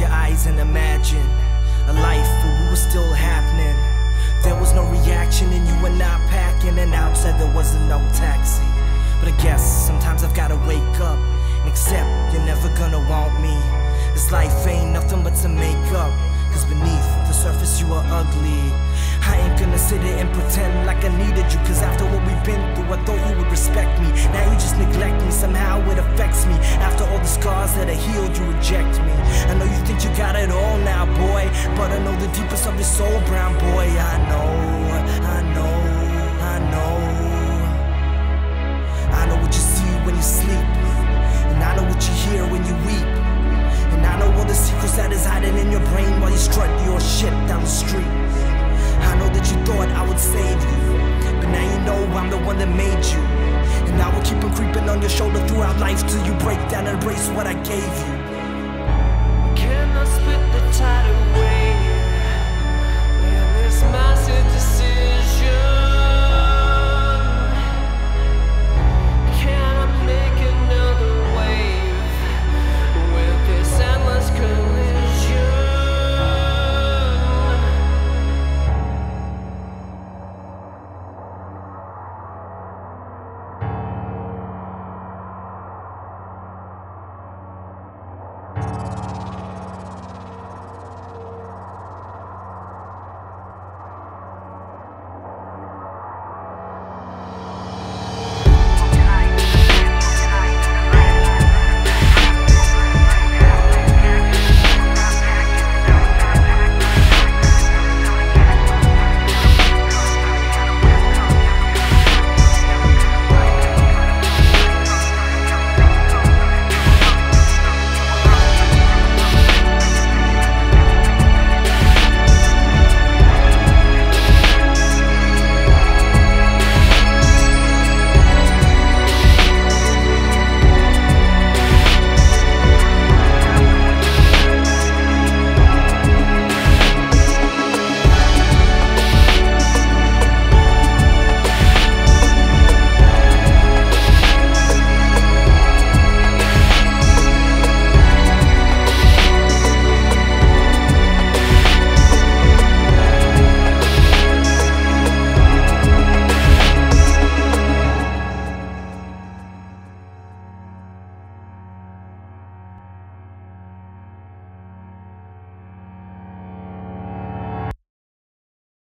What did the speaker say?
your eyes and imagine a life where we were still happening. There was no reaction, and you were not packing, and out said there wasn't no taxi. But I guess sometimes I've gotta wake up and accept you're never gonna want me. This life ain't nothing but some makeup. Cause beneath the surface you are ugly. I ain't gonna sit here and pretend like I needed you. Cause after what we've been through, I thought you would respect me. Now you just neglect me, somehow it affects me. After all the scars that I healed, you reject me. You got it all now, boy. But I know the deepest of your soul, brown boy. I know, I know, I know. I know what you see when you sleep. And I know what you hear when you weep. And I know all the secrets that is hiding in your brain while you strut your shit down the street. I know that you thought I would save you. But now you know I'm the one that made you. And I will keep on creeping on your shoulder throughout life till you break down and embrace what I gave you.